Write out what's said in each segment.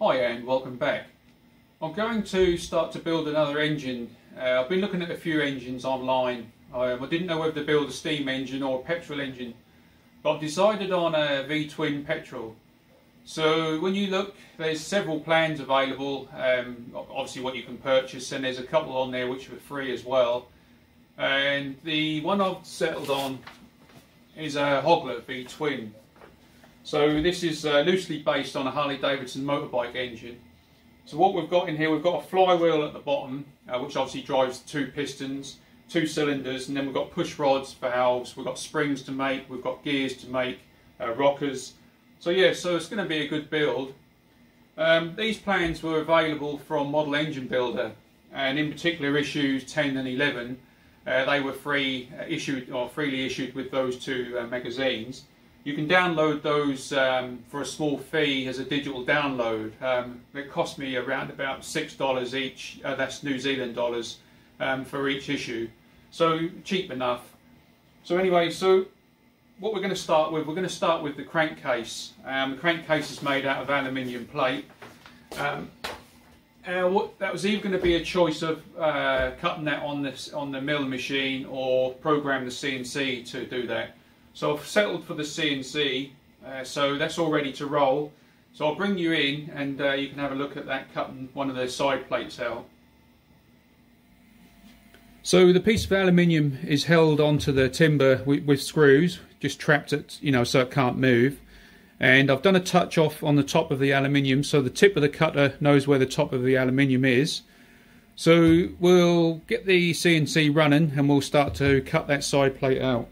Hi and welcome back. I'm going to start to build another engine. Uh, I've been looking at a few engines online. Um, I didn't know whether to build a steam engine or a petrol engine, but I've decided on a V-twin petrol. So when you look, there's several plans available, um, obviously what you can purchase, and there's a couple on there which are free as well. And the one I've settled on is a Hoglet V-twin. So this is uh, loosely based on a Harley Davidson motorbike engine. So what we've got in here, we've got a flywheel at the bottom, uh, which obviously drives two pistons, two cylinders, and then we've got push rods, valves, we've got springs to make, we've got gears to make, uh, rockers. So yeah, so it's going to be a good build. Um, these plans were available from Model Engine Builder, and in particular issues 10 and 11. Uh, they were free uh, issued or freely issued with those two uh, magazines. You can download those um, for a small fee as a digital download. Um, it cost me around about six dollars each. Uh, that's New Zealand dollars um, for each issue, so cheap enough. So anyway, so what we're going to start with, we're going to start with the crankcase. Um, the crankcase is made out of aluminium plate. Um, uh, what, that was either going to be a choice of uh, cutting that on this on the mill machine or program the CNC to do that. So I've settled for the CNC, uh, so that's all ready to roll. So I'll bring you in and uh, you can have a look at that cutting one of the side plates out. So the piece of aluminium is held onto the timber with, with screws, just trapped it, you know, so it can't move. And I've done a touch off on the top of the aluminium so the tip of the cutter knows where the top of the aluminium is. So we'll get the CNC running and we'll start to cut that side plate out.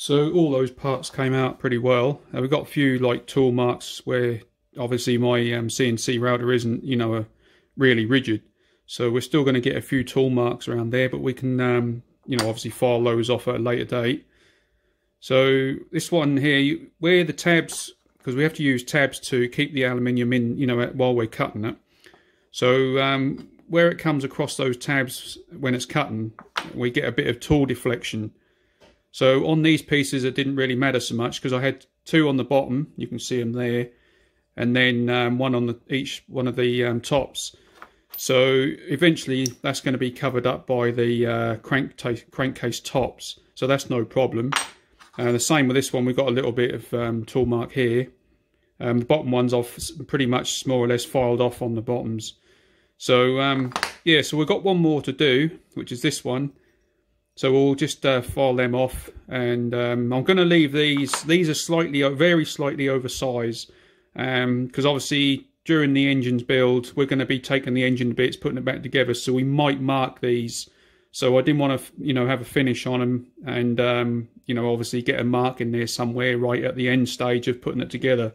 So all those parts came out pretty well. Uh, we've got a few like tool marks where obviously my um, CNC router isn't, you know, really rigid. So we're still going to get a few tool marks around there, but we can, um, you know, obviously file those off at a later date. So this one here, where the tabs, because we have to use tabs to keep the aluminium in, you know, while we're cutting it. So um, where it comes across those tabs when it's cutting, we get a bit of tool deflection so on these pieces, it didn't really matter so much because I had two on the bottom. You can see them there, and then um, one on the, each one of the um, tops. So eventually, that's going to be covered up by the uh, crankcase tops. So that's no problem. Uh, the same with this one. We've got a little bit of um, tool mark here. Um, the bottom ones off pretty much more or less filed off on the bottoms. So um, yeah, so we've got one more to do, which is this one. So we'll just uh, file them off and um, I'm going to leave these. These are slightly, very slightly oversized because um, obviously during the engine's build we're going to be taking the engine bits, putting it back together. So we might mark these. So I didn't want to, you know, have a finish on them and, um, you know, obviously get a mark in there somewhere right at the end stage of putting it together.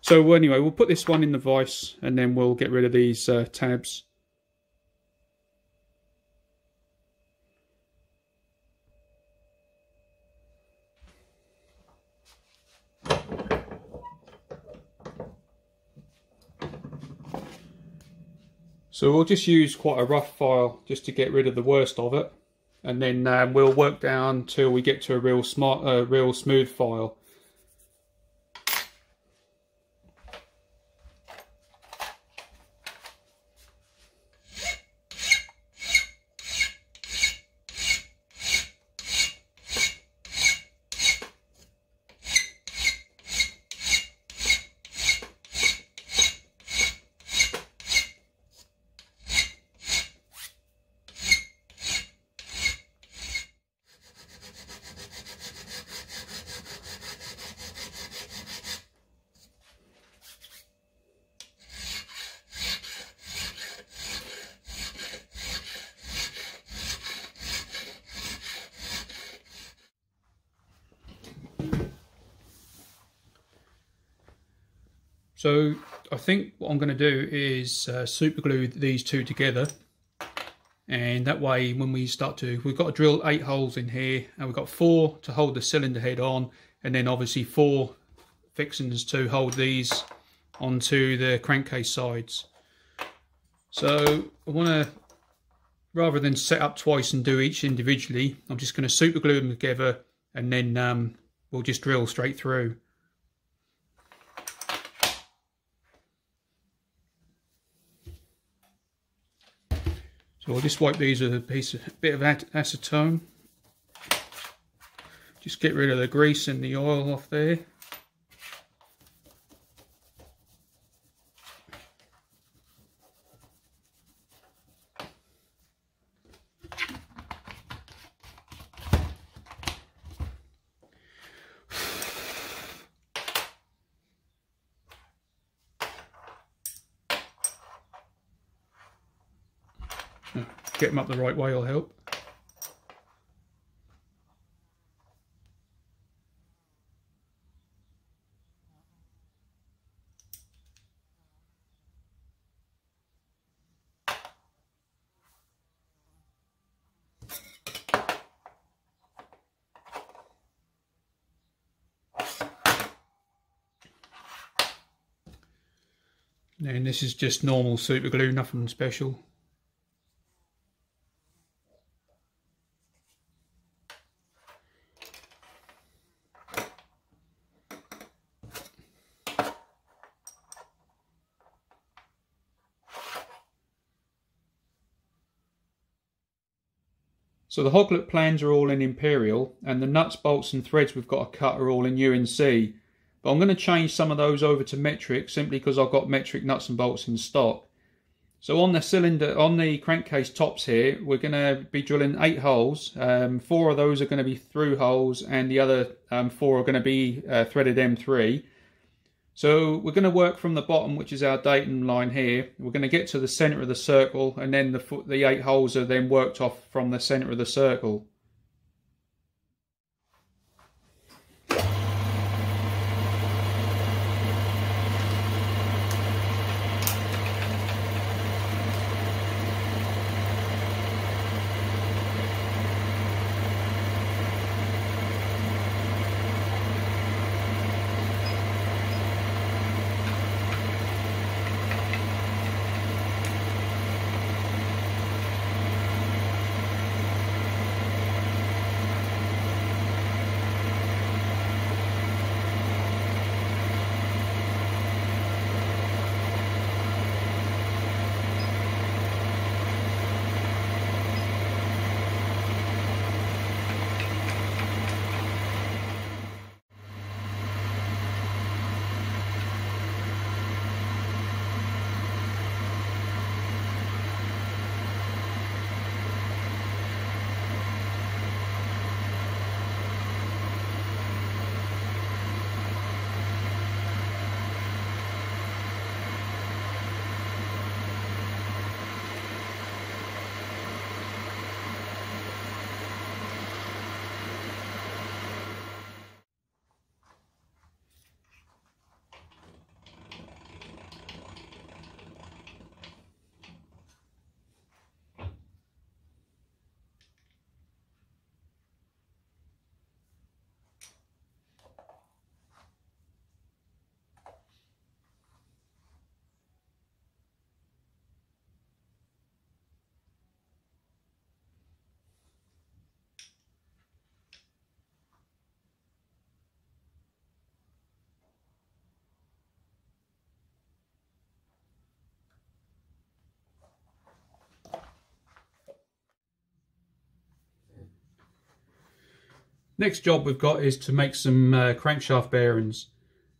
So anyway, we'll put this one in the vise and then we'll get rid of these uh, tabs. So we'll just use quite a rough file just to get rid of the worst of it. And then um, we'll work down till we get to a real smart, uh, real smooth file. So I think what I'm going to do is uh, super glue these two together. And that way when we start to we've got to drill eight holes in here and we've got four to hold the cylinder head on and then obviously four fixings to hold these onto the crankcase sides. So I want to rather than set up twice and do each individually I'm just going to super glue them together and then um, we'll just drill straight through So I'll just wipe these with a piece of a bit of acetone. Just get rid of the grease and the oil off there. Get them up the right way will help. And this is just normal super glue, nothing special. So the hoglet plans are all in Imperial and the nuts, bolts and threads we've got to cut are all in UNC. But I'm going to change some of those over to metric simply because I've got metric nuts and bolts in stock. So on the cylinder, on the crankcase tops here, we're going to be drilling eight holes. Um, four of those are going to be through holes and the other um, four are going to be uh, threaded M3. So we're going to work from the bottom, which is our datum line here. We're going to get to the centre of the circle, and then the, the eight holes are then worked off from the centre of the circle. Next job we've got is to make some uh, crankshaft bearings.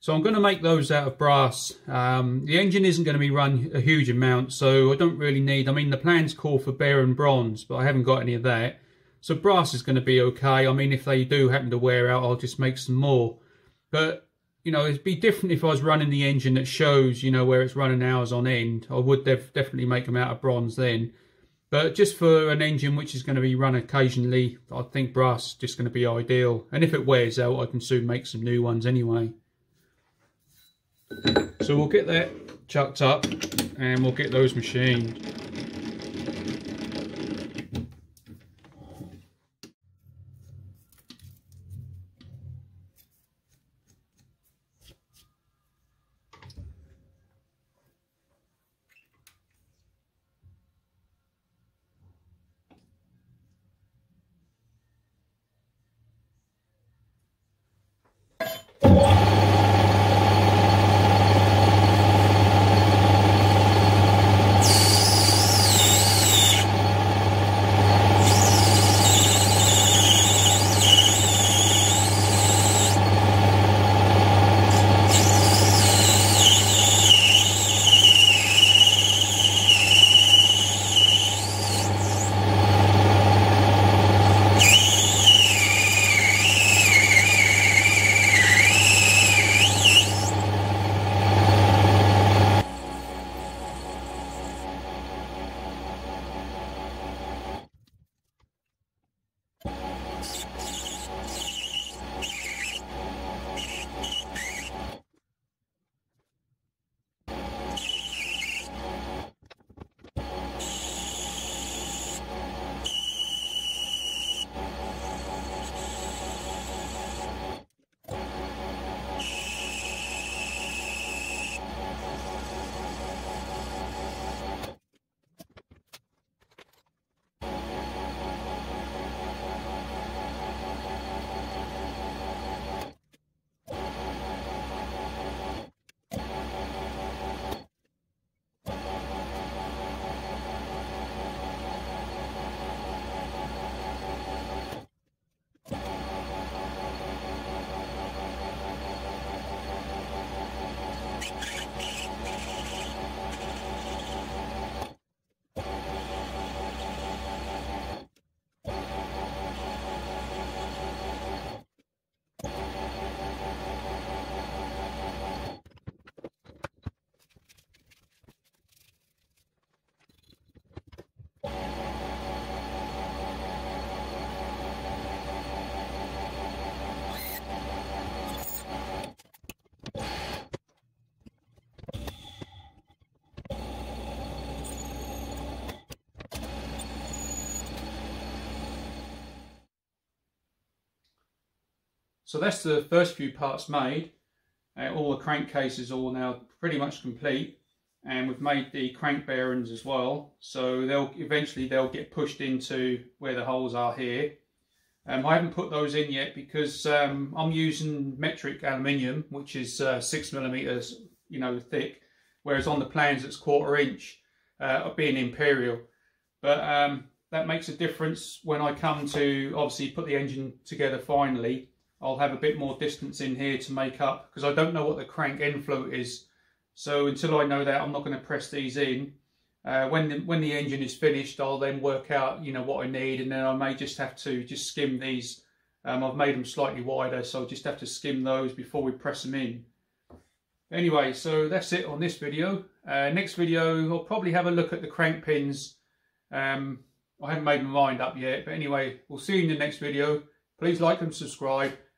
So I'm going to make those out of brass. Um, the engine isn't going to be run a huge amount, so I don't really need, I mean the plans call for bearing bronze, but I haven't got any of that. So brass is going to be okay. I mean if they do happen to wear out, I'll just make some more. But, you know, it'd be different if I was running the engine that shows, you know, where it's running hours on end. I would def definitely make them out of bronze then. But just for an engine which is going to be run occasionally, I think brass is just going to be ideal. And if it wears out, I can soon make some new ones anyway. So we'll get that chucked up and we'll get those machined. So that's the first few parts made. Uh, all the crankcases all now pretty much complete and we've made the crank bearings as well. So they'll eventually they'll get pushed into where the holes are here. Um, I haven't put those in yet because um, I'm using metric aluminium which is uh, six millimeters you know thick whereas on the plans it's quarter inch uh, being imperial. But um, that makes a difference when I come to obviously put the engine together finally I'll have a bit more distance in here to make up because I don't know what the crank end float is. So until I know that, I'm not going to press these in. Uh, when the, when the engine is finished, I'll then work out you know what I need, and then I may just have to just skim these. Um, I've made them slightly wider, so I'll just have to skim those before we press them in. Anyway, so that's it on this video. Uh, next video, I'll probably have a look at the crank pins. Um, I haven't made my mind up yet, but anyway, we'll see you in the next video. Please like and subscribe